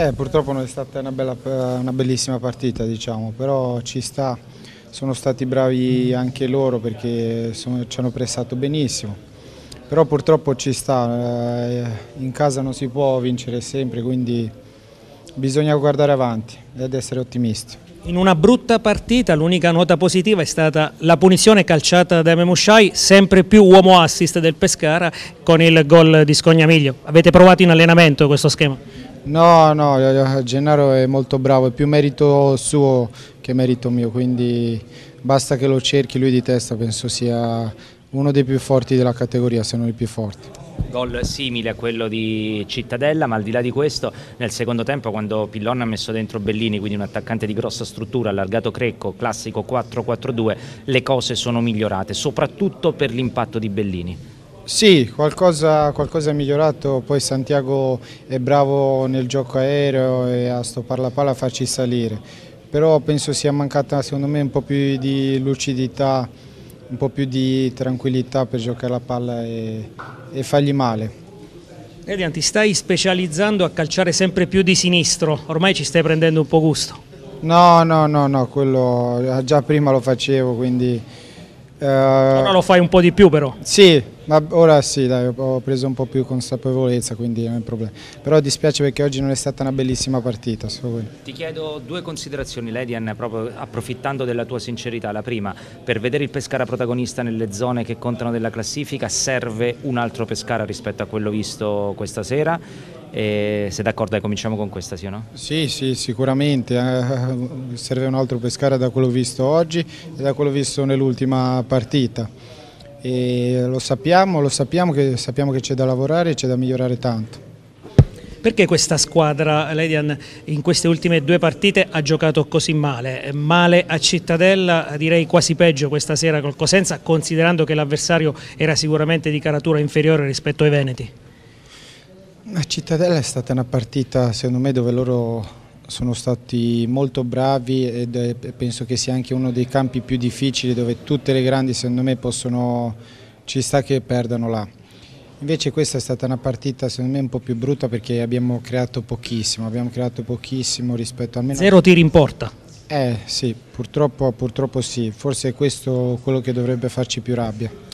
Eh, purtroppo non è stata una, bella, una bellissima partita, diciamo, però ci sta, sono stati bravi anche loro perché sono, ci hanno pressato benissimo, però purtroppo ci sta, eh, in casa non si può vincere sempre, quindi bisogna guardare avanti ed essere ottimisti. In una brutta partita l'unica nota positiva è stata la punizione calciata da Memushai, sempre più uomo assist del Pescara con il gol di Scognamiglio. Avete provato in allenamento questo schema? No, no, Gennaro è molto bravo, è più merito suo che merito mio, quindi basta che lo cerchi lui di testa, penso sia uno dei più forti della categoria, se non il più forte. Gol simile a quello di Cittadella, ma al di là di questo, nel secondo tempo quando Pillon ha messo dentro Bellini, quindi un attaccante di grossa struttura, allargato Crecco, classico 4-4-2, le cose sono migliorate, soprattutto per l'impatto di Bellini. Sì, qualcosa, qualcosa, è migliorato, poi Santiago è bravo nel gioco aereo e a stoppare la palla a farci salire, però penso sia mancata secondo me un po' più di lucidità, un po' più di tranquillità per giocare la palla e, e fargli male. Edian, ti stai specializzando a calciare sempre più di sinistro, ormai ci stai prendendo un po' gusto. No, no, no, no quello già prima lo facevo, quindi... Eh, Ora lo fai un po' di più però. Sì, ma ora sì, dai, ho preso un po' più consapevolezza, quindi non è un problema. Però dispiace perché oggi non è stata una bellissima partita. Ti chiedo due considerazioni, Ledian, proprio approfittando della tua sincerità. La prima, per vedere il Pescara protagonista nelle zone che contano della classifica serve un altro Pescara rispetto a quello visto questa sera. E se d'accordo cominciamo con questa, sì o no? Sì, sì, sicuramente. Eh, serve un altro Pescara da quello visto oggi e da quello visto nell'ultima partita e lo sappiamo, lo sappiamo che, sappiamo che c'è da lavorare e c'è da migliorare tanto. Perché questa squadra, Ledian, in queste ultime due partite ha giocato così male? Male a Cittadella, direi quasi peggio questa sera col Cosenza, considerando che l'avversario era sicuramente di caratura inferiore rispetto ai Veneti? A Cittadella è stata una partita, secondo me, dove loro sono stati molto bravi e penso che sia anche uno dei campi più difficili dove tutte le grandi secondo me possono, ci sta che perdano là. Invece questa è stata una partita secondo me un po' più brutta perché abbiamo creato pochissimo, abbiamo creato pochissimo rispetto almeno... Zero tiri in porta? Eh sì, purtroppo, purtroppo sì, forse è questo quello che dovrebbe farci più rabbia.